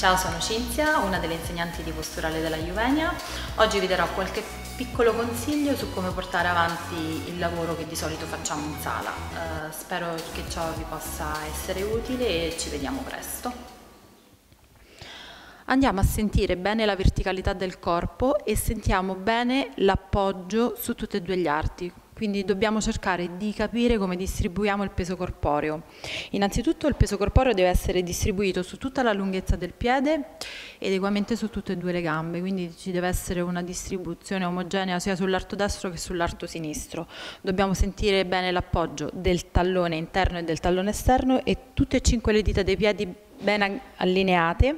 Ciao, sono Cinzia, una delle insegnanti di posturale della Juvenia. Oggi vi darò qualche piccolo consiglio su come portare avanti il lavoro che di solito facciamo in sala. Uh, spero che ciò vi possa essere utile e ci vediamo presto. Andiamo a sentire bene la verticalità del corpo e sentiamo bene l'appoggio su tutti e due gli arti, quindi dobbiamo cercare di capire come distribuiamo il peso corporeo. Innanzitutto il peso corporeo deve essere distribuito su tutta la lunghezza del piede ed eguamente su tutte e due le gambe, quindi ci deve essere una distribuzione omogenea sia sull'arto destro che sull'arto sinistro. Dobbiamo sentire bene l'appoggio del tallone interno e del tallone esterno e tutte e cinque le dita dei piedi ben allineate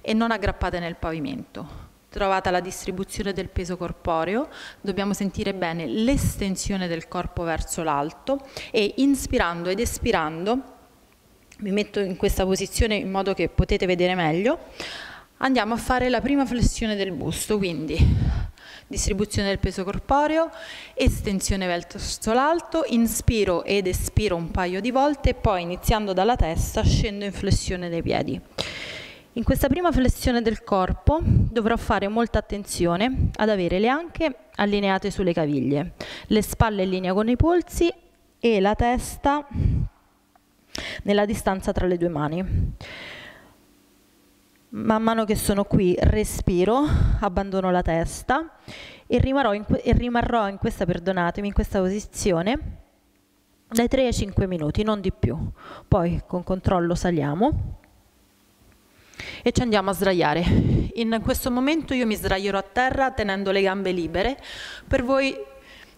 e non aggrappate nel pavimento trovata la distribuzione del peso corporeo, dobbiamo sentire bene l'estensione del corpo verso l'alto e inspirando ed espirando, mi metto in questa posizione in modo che potete vedere meglio, andiamo a fare la prima flessione del busto, quindi distribuzione del peso corporeo, estensione verso l'alto, inspiro ed espiro un paio di volte poi iniziando dalla testa scendo in flessione dei piedi. In questa prima flessione del corpo dovrò fare molta attenzione ad avere le anche allineate sulle caviglie, le spalle in linea con i polsi e la testa nella distanza tra le due mani. Man mano che sono qui respiro, abbandono la testa e rimarrò in, e rimarrò in questa, perdonatemi, in questa posizione dai 3 ai 5 minuti, non di più. Poi con controllo saliamo e ci andiamo a sdraiare. In questo momento io mi sdraierò a terra tenendo le gambe libere, per voi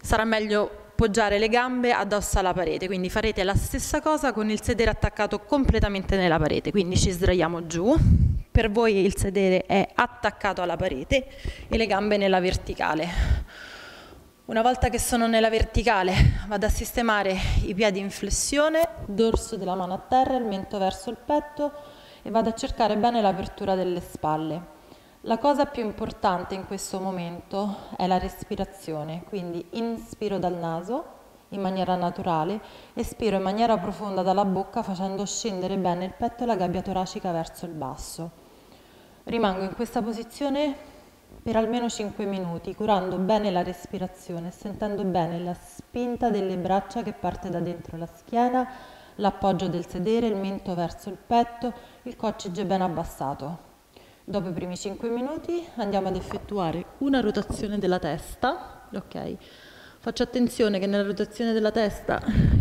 sarà meglio poggiare le gambe addosso alla parete, quindi farete la stessa cosa con il sedere attaccato completamente nella parete, quindi ci sdraiamo giù, per voi il sedere è attaccato alla parete e le gambe nella verticale. Una volta che sono nella verticale vado a sistemare i piedi in flessione, dorso della mano a terra, il mento verso il petto, e vado a cercare bene l'apertura delle spalle. La cosa più importante in questo momento è la respirazione, quindi inspiro dal naso in maniera naturale, espiro in maniera profonda dalla bocca facendo scendere bene il petto e la gabbia toracica verso il basso. Rimango in questa posizione per almeno 5 minuti, curando bene la respirazione, sentendo bene la spinta delle braccia che parte da dentro la schiena, l'appoggio del sedere, il mento verso il petto, il coccige ben abbassato. Dopo i primi 5 minuti andiamo ad effettuare una rotazione della testa, ok? Faccio attenzione che nella rotazione della testa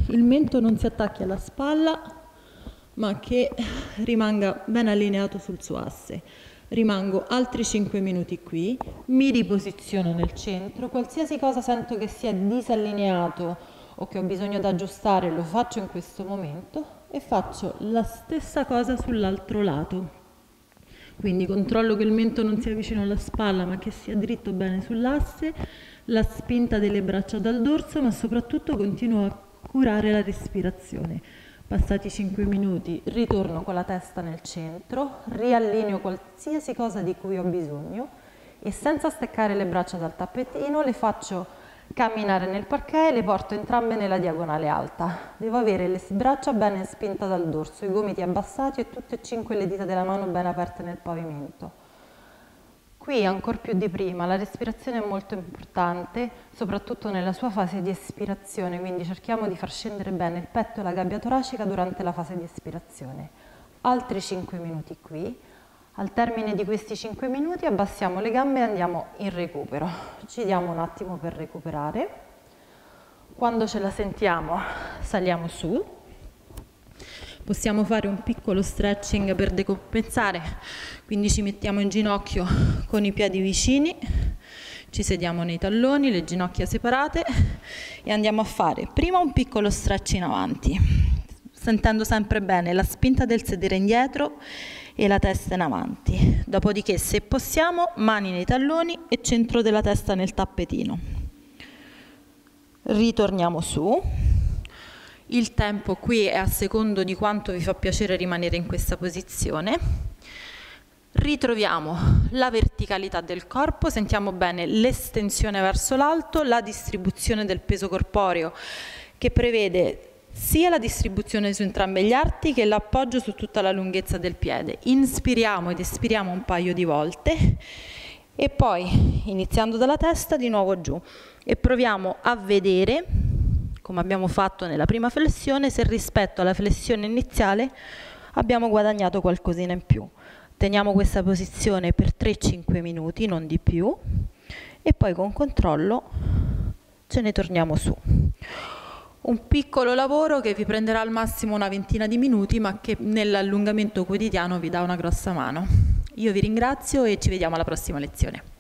il mento non si attacchi alla spalla, ma che rimanga ben allineato sul suo asse. Rimango altri 5 minuti qui, mi riposiziono nel centro, qualsiasi cosa sento che sia disallineato o che ho bisogno di aggiustare lo faccio in questo momento e faccio la stessa cosa sull'altro lato. Quindi controllo che il mento non sia vicino alla spalla ma che sia dritto bene sull'asse, la spinta delle braccia dal dorso ma soprattutto continuo a curare la respirazione. Passati 5 minuti ritorno con la testa nel centro, riallineo qualsiasi cosa di cui ho bisogno e senza staccare le braccia dal tappetino le faccio camminare nel parquet le porto entrambe nella diagonale alta. Devo avere le braccia ben spinte dal dorso, i gomiti abbassati e tutte e cinque le dita della mano ben aperte nel pavimento. Qui ancora più di prima la respirazione è molto importante, soprattutto nella sua fase di espirazione, quindi cerchiamo di far scendere bene il petto e la gabbia toracica durante la fase di espirazione. Altri 5 minuti qui, al termine di questi 5 minuti abbassiamo le gambe e andiamo in recupero. Ci diamo un attimo per recuperare. Quando ce la sentiamo saliamo su. Possiamo fare un piccolo stretching per decompensare, quindi ci mettiamo in ginocchio con i piedi vicini, ci sediamo nei talloni, le ginocchia separate e andiamo a fare prima un piccolo stretch in avanti, sentendo sempre bene la spinta del sedere indietro e la testa in avanti. Dopodiché, se possiamo, mani nei talloni e centro della testa nel tappetino. Ritorniamo su. Il tempo qui è a secondo di quanto vi fa piacere rimanere in questa posizione. Ritroviamo la verticalità del corpo, sentiamo bene l'estensione verso l'alto, la distribuzione del peso corporeo che prevede sia la distribuzione su entrambi gli arti che l'appoggio su tutta la lunghezza del piede. Inspiriamo ed espiriamo un paio di volte e poi iniziando dalla testa di nuovo giù. E proviamo a vedere come abbiamo fatto nella prima flessione se rispetto alla flessione iniziale abbiamo guadagnato qualcosina in più. Teniamo questa posizione per 3-5 minuti non di più e poi con controllo ce ne torniamo su un piccolo lavoro che vi prenderà al massimo una ventina di minuti ma che nell'allungamento quotidiano vi dà una grossa mano io vi ringrazio e ci vediamo alla prossima lezione.